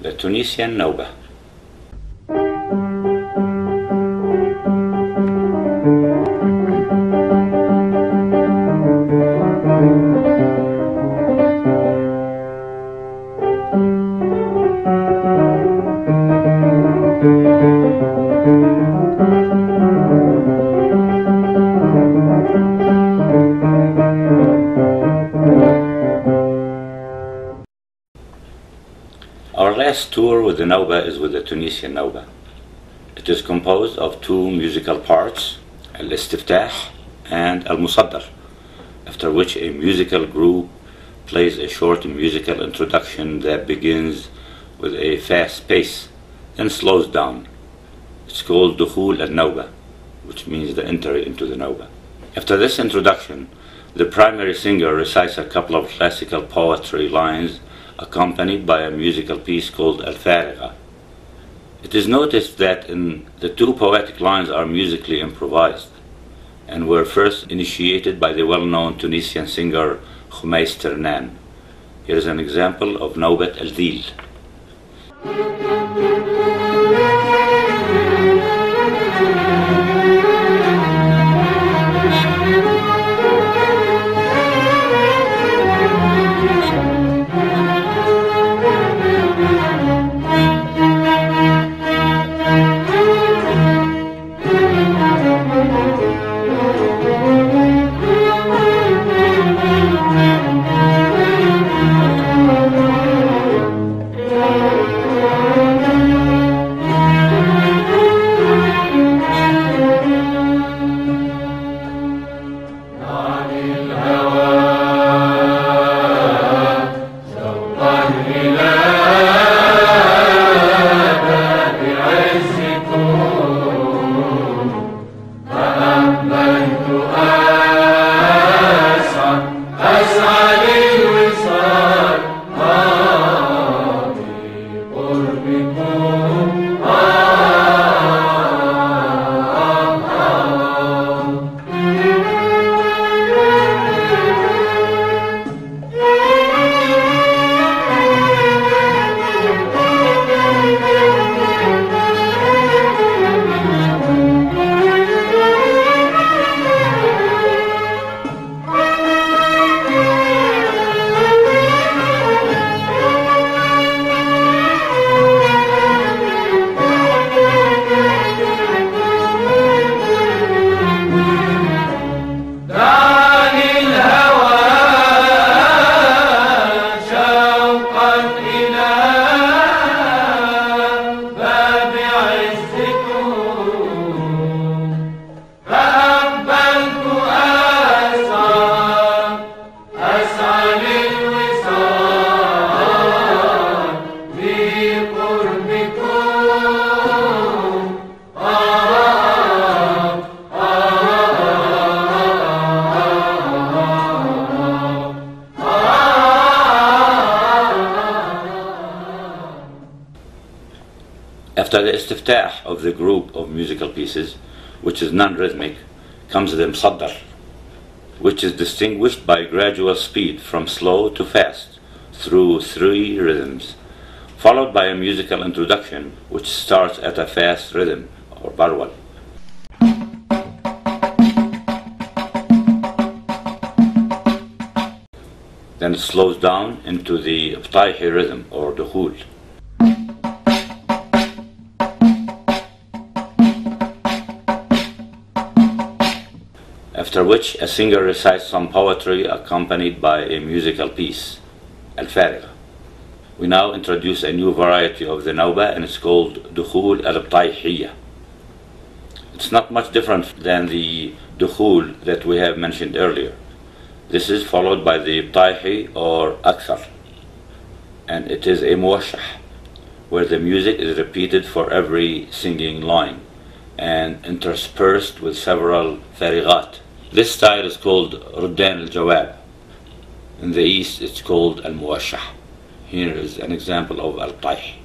the Tunisian last tour with the Nauba is with the Tunisian Nauba. It is composed of two musical parts, Al-Istiftah and Al-Musaddar, after which a musical group plays a short musical introduction that begins with a fast pace, then slows down. It's called Dukhul al-Nauba, which means the entry into the Nauba. After this introduction, the primary singer recites a couple of classical poetry lines accompanied by a musical piece called Al-Farigha. It is noticed that in the two poetic lines are musically improvised and were first initiated by the well-known Tunisian singer Khumais Ternan. Here is an example of Naubat al-Dil. After the istiftah of the group of musical pieces, which is non-rhythmic, comes the msaddar, which is distinguished by gradual speed from slow to fast through three rhythms, followed by a musical introduction which starts at a fast rhythm or barwal. Then it slows down into the Btaihi rhythm or dukhul. After which a singer recites some poetry accompanied by a musical piece, Al Farigha. We now introduce a new variety of the Nauba and it's called Dukhul al Btayhiyya. It's not much different than the Dukhul that we have mentioned earlier. This is followed by the Btayhi or Akthar, and it is a muwashah, where the music is repeated for every singing line and interspersed with several farighat. This style is called Ruddan al-Jawab. In the East, it's called al-Muwashah. Here is an example of al-Tayh.